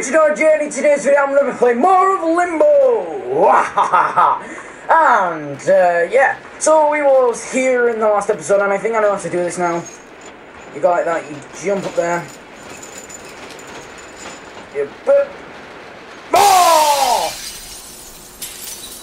continuing our journey today's video, I'm going to be playing more of Limbo! and, uh, yeah. So, we was here in the last episode, and I think I know how to do this now. You go like that, you jump up there. You boop. Oh!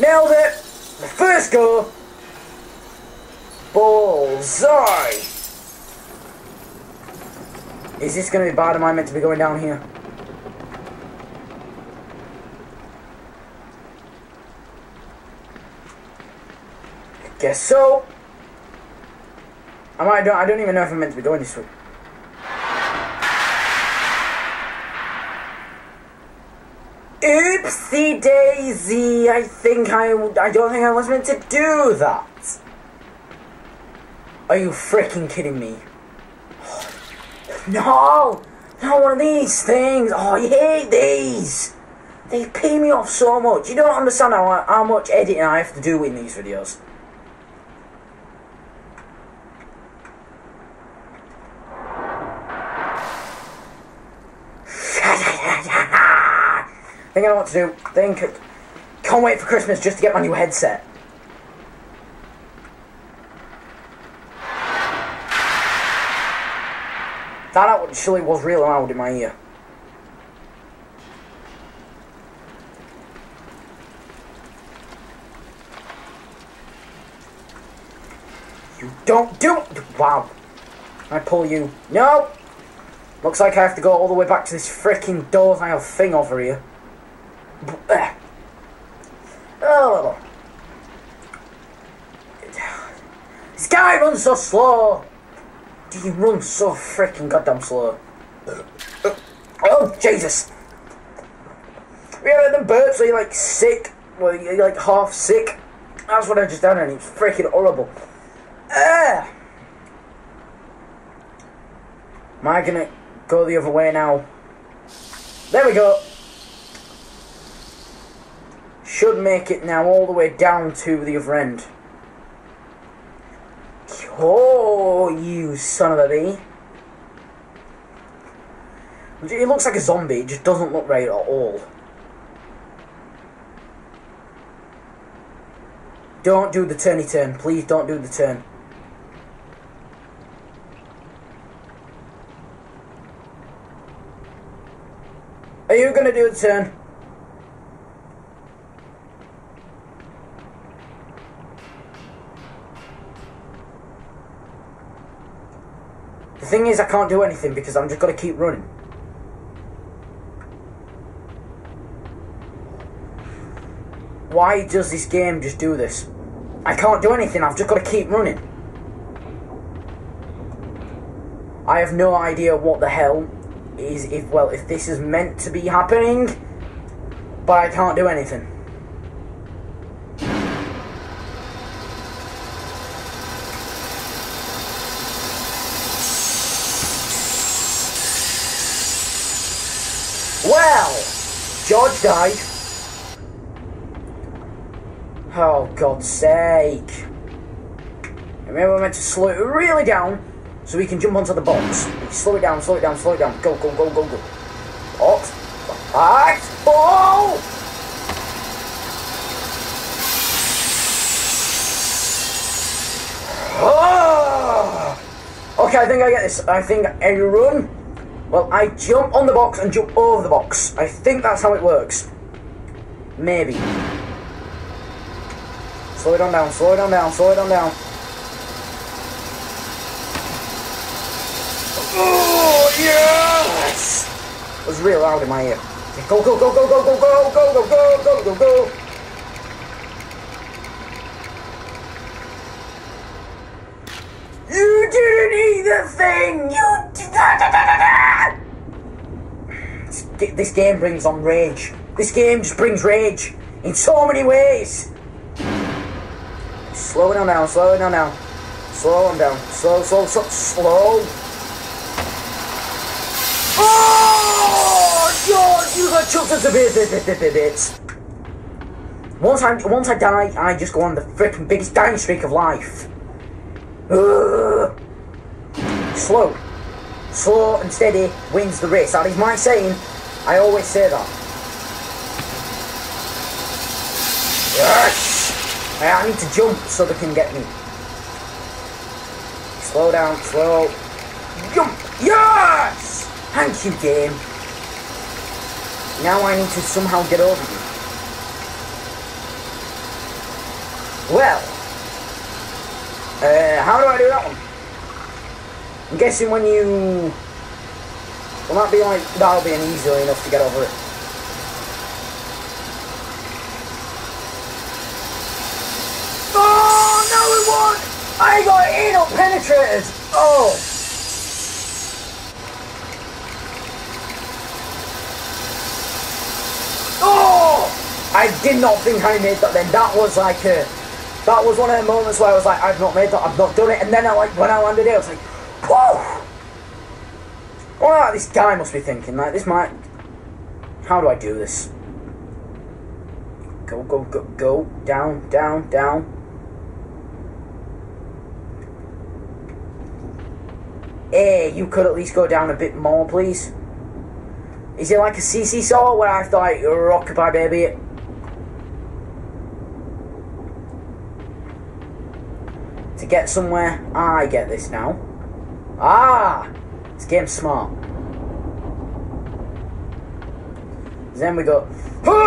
Nailed it! The first go. Bullseye! Is this to be bad? Am I meant to be going down here? Guess so. I might don't I don't even know if I'm meant to be doing this way. Oopsie daisy! I think I I don't think I was meant to do that. Are you freaking kidding me? No! Not one of these things! Oh, I hate these! They pay me off so much. You don't understand how, how much editing I have to do in these videos. Think I what to do. Think. Can't wait for Christmas just to get my new headset. That actually was real loud in my ear. You don't do it! Wow. I pull you. No! Looks like I have to go all the way back to this freaking door have thing over here. Oh. This guy runs so slow. Do you run so freaking goddamn slow? Oh, Jesus. We have them burps so you're like sick. Well, you're like half sick. That's what I just done and it's freaking horrible. Ah. Am I gonna go the other way now? There we go. Should make it now all the way down to the other end. Oh, you son of a bee. It looks like a zombie, it just doesn't look right at all. Don't do the turny turn, please don't do the turn. Are you gonna do the turn? Thing is, I can't do anything because I'm just got to keep running. Why does this game just do this? I can't do anything, I've just got to keep running. I have no idea what the hell is, if, well, if this is meant to be happening, but I can't do anything. Well, George died. Oh, God's sake. Remember, we're meant to slow it really down so we can jump onto the box. Slow it down, slow it down, slow it down. Go, go, go, go, go. Box. Box. Oh! Oh! Okay, I think I get this. I think I run. Well, I jump on the box and jump over the box. I think that's how it works. Maybe. Slow it on down, slow it on down, slow it on down. Oh, yes! It was real loud in my ear. Go, go, go, go, go, go, go, go, go, go, go, go, go. You didn't eat the thing! You did This game brings on rage. This game just brings rage in so many ways. Slow down now, slow down now. Slow them down. Slow, slow, slow, slow. Oh, God, you got chucked into bits. Once I, once I die, I just go on the freaking biggest dying streak of life. Ugh. Slow. Slow and steady wins the race. That is my saying. I always say that. Yes! I need to jump so they can get me. Slow down, slow. Jump! Yes! Thank you, game. Now I need to somehow get over you. Well, uh, how do I do that one? I'm guessing when you... Well, that be like, that'll be an easy enough to get over it. Oh, no it won't! I got anal penetrated! Oh! Oh! I did not think I made that then. That was like a... That was one of the moments where I was like, I've not made that, I've not done it. And then I like, when I landed it, I was like, whoa! Well, this guy must be thinking, like, this might... How do I do this? Go, go, go, go. Down, down, down. Hey, you could at least go down a bit more, please. Is it like a CC saw where I have to like rockabye baby it? To get somewhere, I get this now. Ah! This game's smart. Then we go.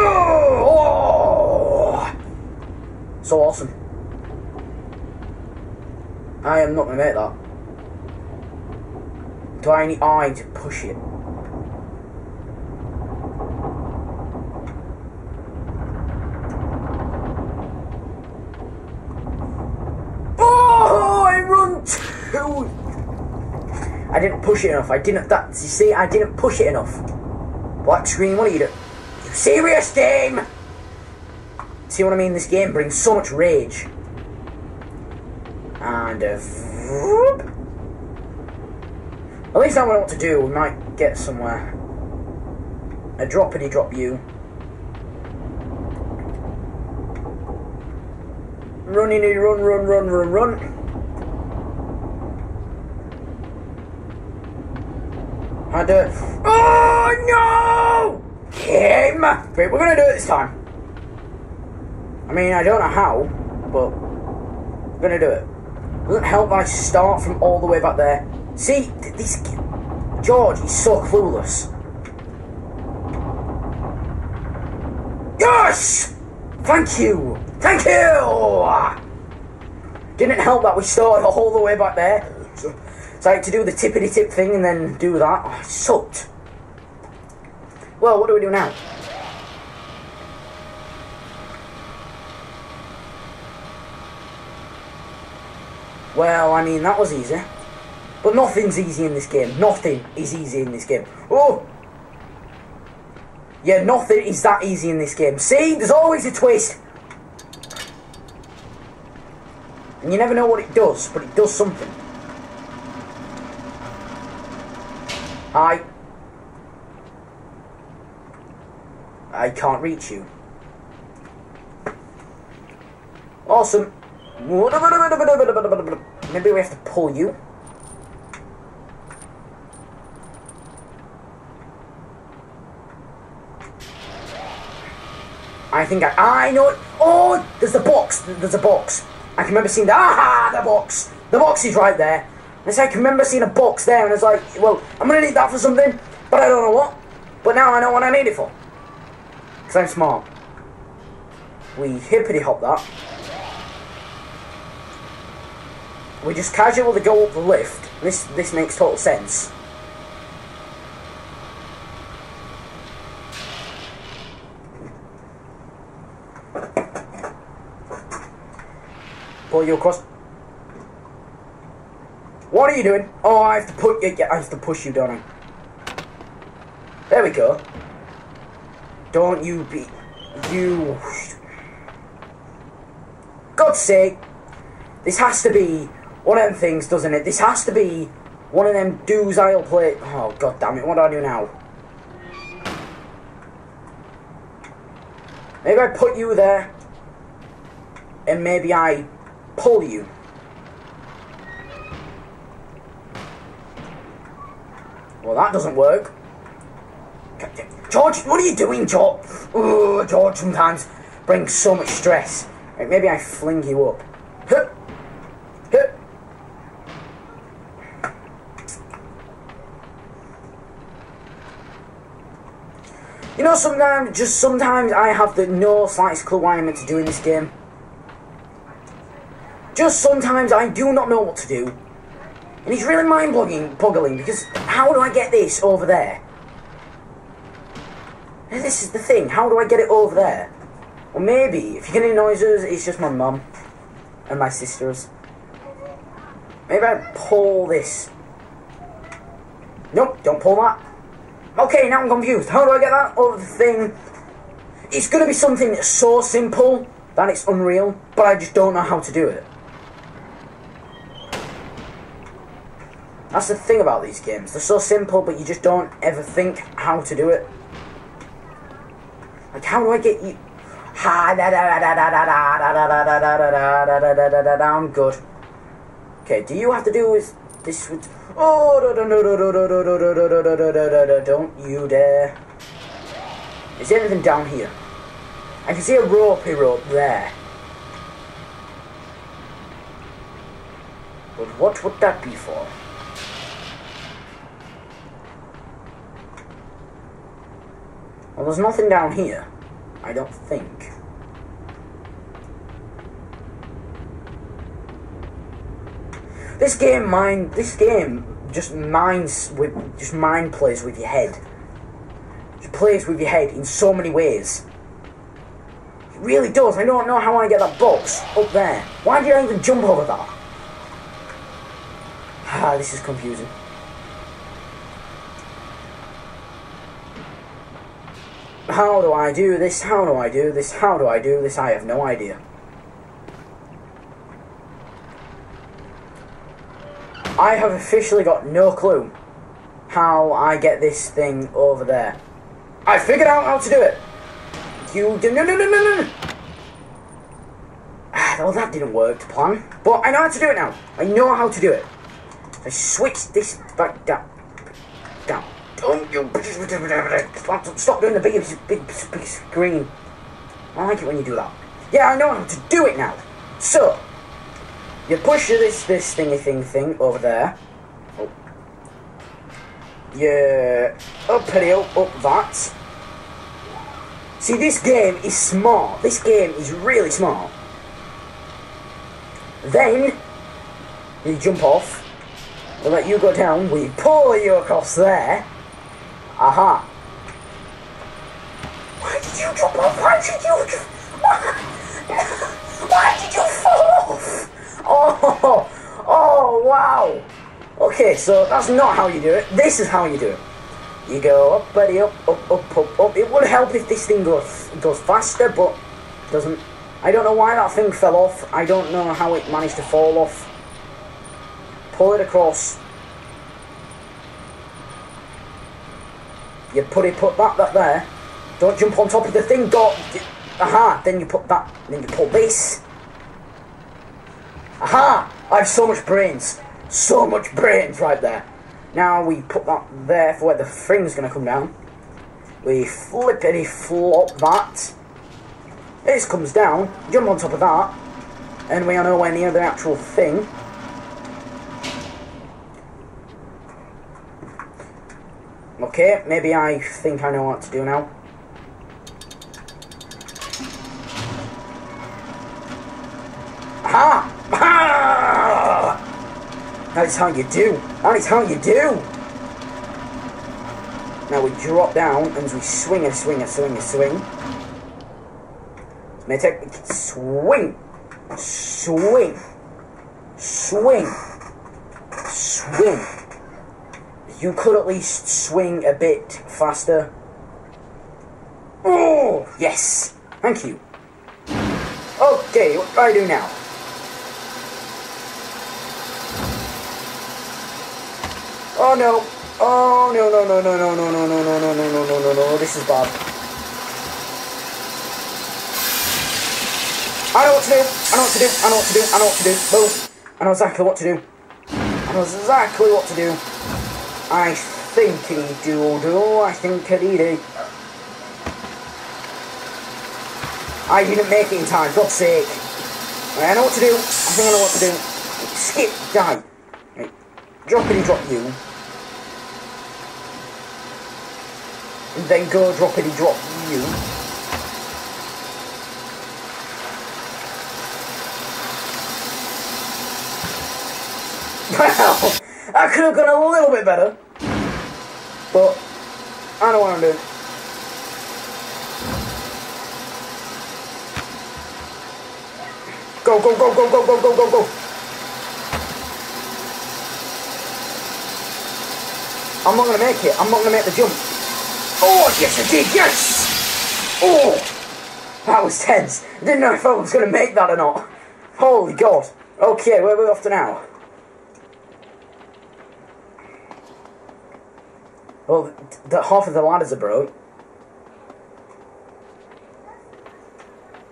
Oh! So awesome. I am not gonna make that. Do I need I to push it? Oh, I run too. I didn't push it enough. I didn't. That you see, I didn't push it enough. Black screen. What are you doing? You serious game? See what I mean? This game brings so much rage. And uh, at least I know what to do. We might get somewhere. A droppity drop you. Running, run, run, run, run, run. I do it. Oh no! Game! Right, we're gonna do it this time. I mean, I don't know how, but we're gonna do it. Doesn't help when I start from all the way back there. See, this George, he's so clueless. Yes! Thank you! Thank you! Didn't help that we started all the way back there. I had to do the tippity tip thing and then do that. Oh, it sucked. Well, what do we do now? Well, I mean, that was easy. But nothing's easy in this game. Nothing is easy in this game. Oh! Yeah, nothing is that easy in this game. See? There's always a twist. And you never know what it does, but it does something. I... I can't reach you. Awesome. Maybe we have to pull you. I think I, I know it. Oh, there's a box. There's a box. I can remember seeing that. aha, the box. The box is right there. And so I remember seeing a box there and it's like, well, I'm to need that for something, but I don't know what. But now I know what I need it for. Because I'm smart. We hippity hop that. We just casually go up the lift. This, this makes total sense. pull you across. What are you doing? Oh, I have to put you. I have to push you, don't I? There we go. Don't you be you. God's sake, this has to be one of them things, doesn't it? This has to be one of them do's I'll play. Oh god damn it! What do I do now? Maybe I put you there, and maybe I pull you. Well, that doesn't work. George, what are you doing, George? Oh, George sometimes brings so much stress. Right, maybe I fling you up. You know, sometimes, just sometimes I have the no slightest clue why I'm meant to do in this game. Just sometimes I do not know what to do. And it's really mind-boggling boggling because how do I get this over there? And this is the thing, how do I get it over there? Or maybe, if you get any noises, it's just my mum and my sisters. Maybe I pull this. Nope, don't pull that. Okay, now I'm confused. How do I get that the thing? It's going to be something so simple that it's unreal, but I just don't know how to do it. That's the thing about these games. They're so simple, but you just don't ever think how to do it. Like, how do I get you? I'm good. Okay, do you have to do with this? With oh no no no! Don't you dare! Is there anything down here? I can see a ropey rope there. But what would that be for? Well, there's nothing down here. I don't think. This game mind this game just minds with just mind plays with your head. It plays with your head in so many ways. It really does. I don't know how I want to get that box up there. Why did I even jump over that? Ah, this is confusing. How do I do this? How do I do this? How do I do this? I have no idea. I have officially got no clue how I get this thing over there. I figured out how to do it. You do no no no no no. Ah, well, that didn't work to plan, but I know how to do it now. I know how to do it. I switch this back down, you stop doing the big, big, big screen. I like it when you do that. Yeah, I know how to do it now. So, you push this this thingy thing thing over there. Oh. Yeah, up hill, up that. See, this game is smart. This game is really smart. Then, you jump off. We'll let you go down. We pull you across there. Aha. Why did you jump off? Why did you... Why did you fall off? Oh, oh, wow. Okay, so that's not how you do it. This is how you do it. You go up, buddy, up, up, up, up, up. It would help if this thing goes goes faster, but doesn't. I don't know why that thing fell off. I don't know how it managed to fall off. Pull it across. You put it, put that, that there. Don't jump on top of the thing. Go. Aha. Then you put that. Then you pull this. Aha. I have so much brains. So much brains right there. Now we put that there for where the thing's going to come down. We flippity flop that. This comes down. Jump on top of that. And we are nowhere near the actual thing. Okay, maybe I think I know what to do now. Ha! Ha! That is how you do. That is how you do. Now we drop down and we swing a swing a swing a swing. May take swing, swing, swing, swing. You could at least swing a bit faster. Oh yes, thank you. Okay, what do I do now? Oh no. Oh no no no no no no no no no no no no no no no this is bad. I know what to do. I know what to do. I know what to do. I know what to do. Boom. I know exactly what to do. I know exactly what to do. I think Thinky doodle, I think need it. I didn't make it in time, God's sake. Right, I know what to do. I think I know what to do. Skip, die. Right. Drop it, drop you. And then go drop it, drop you. Well, I could have gone a little bit better. But, I know what I'm doing. Go, go, go, go, go, go, go, go, go. I'm not going to make it. I'm not going to make the jump. Oh, yes I did, yes! Oh! That was tense. Didn't know if I was going to make that or not. Holy God. Okay, where are we off to now? Well, the, half of the ladders are broke.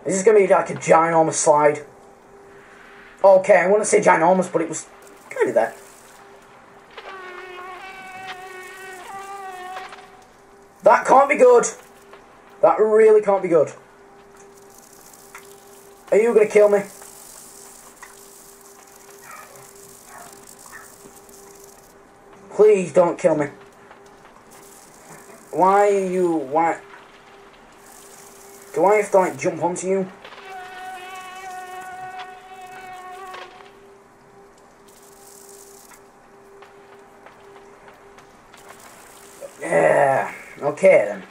This is going to be like a ginormous slide. Okay, I wouldn't say ginormous, but it was kind of there. That can't be good. That really can't be good. Are you going to kill me? Please don't kill me. Why you... Why... Do I have to, like, jump onto you? Yeah. Okay, then.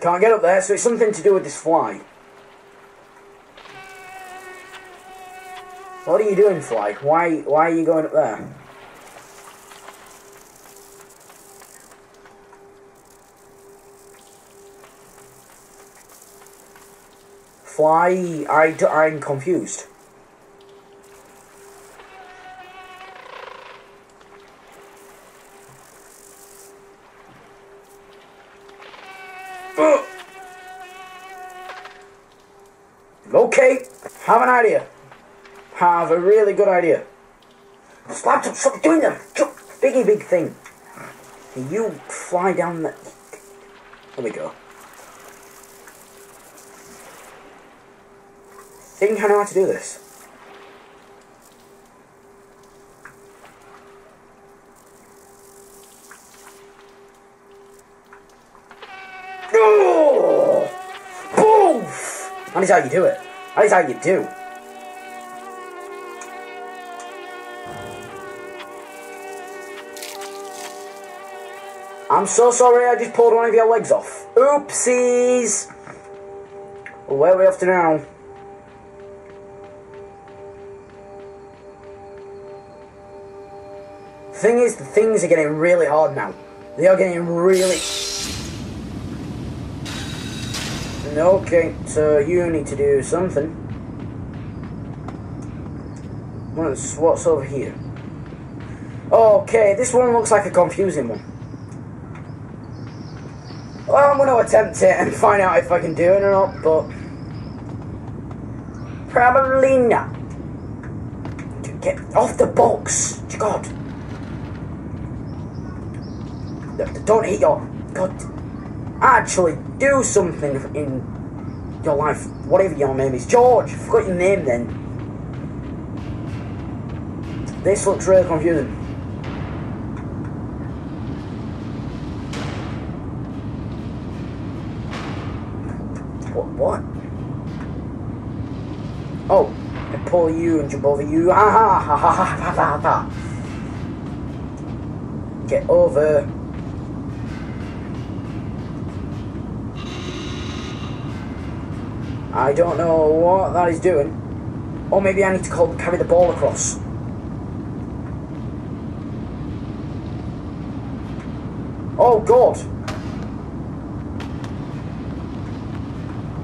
Can't get up there, so it's something to do with this fly. What are you doing, fly? Why, why are you going up there? Fly, I, I'm confused. Okay, have an idea. Have a really good idea. Stop, stop doing that. Biggie big thing. You fly down the... There we go. I know how to do this. Oh! Boof! That is how you do it. That is how you do. I'm so sorry I just pulled one of your legs off. Oopsies! where are we off to now? Thing is, the things are getting really hard now. They are getting really... Okay, so you need to do something. What's over here? Okay, this one looks like a confusing one. Well, I'm going to attempt it and find out if I can do it or not, but... Probably not. Get off the box! God. Don't hate your... God. Actually, do something in your life. Whatever your name is. George, I forgot your name then. This looks really confusing. What? Oh, I pull you and jump over you. Ha ha ha ha ha ha ha. Get over. I don't know what that is doing. Or maybe I need to call, carry the ball across. Oh god!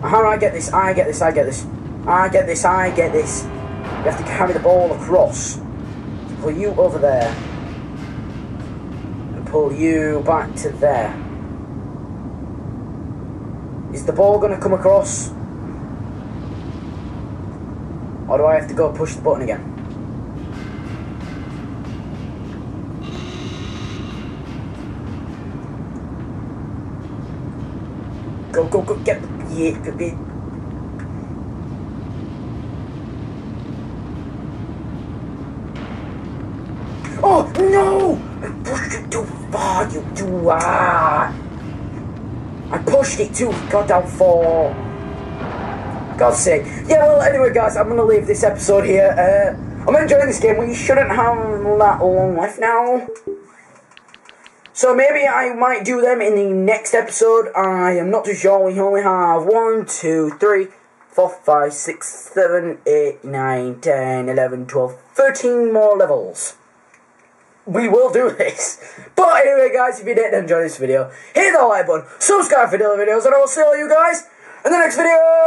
How do I get this? I get this, I get this. I get this, I get this. You have to carry the ball across. Pull you over there. And pull you back to there. Is the ball going to come across? Or do I have to go push the button again? Go, go, go, get the... Yeah, could be... Oh, no! I pushed it too far, you do... Ah! I pushed it too goddamn far! God's sake. Yeah, well, anyway, guys, I'm gonna leave this episode here. Uh, I'm enjoying this game. We shouldn't have that long left now. So maybe I might do them in the next episode. I am not too sure. We only have 1, 2, 3, 4, 5, 6, 7, 8, 9, 10, 11, 12, 13 more levels. We will do this. But anyway, guys, if you did enjoy this video, hit the like button, subscribe for daily videos, and I will see all you guys in the next video.